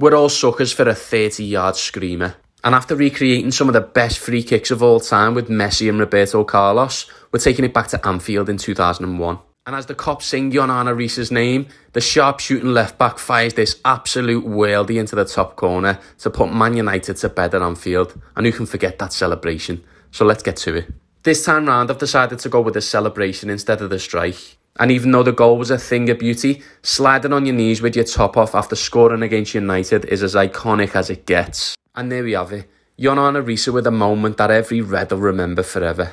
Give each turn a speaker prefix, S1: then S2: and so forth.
S1: We're all suckers for a 30 yard screamer. And after recreating some of the best free kicks of all time with Messi and Roberto Carlos, we're taking it back to Anfield in 2001. And as the Kop sing Jon Arne Riise's name, the sharp-shooting left-back fires this absolute worldie into the top corner to put Man United to bed at Anfield. And who can forget that celebration? So let's get to it. This time round, I've decided to go with the celebration instead of the strike. And even though the goal was a thing of beauty, sliding on your knees with your top off after scoring against United is as iconic as it gets. And there we have it. Jon Arne Riise with a moment that every Red will remember forever.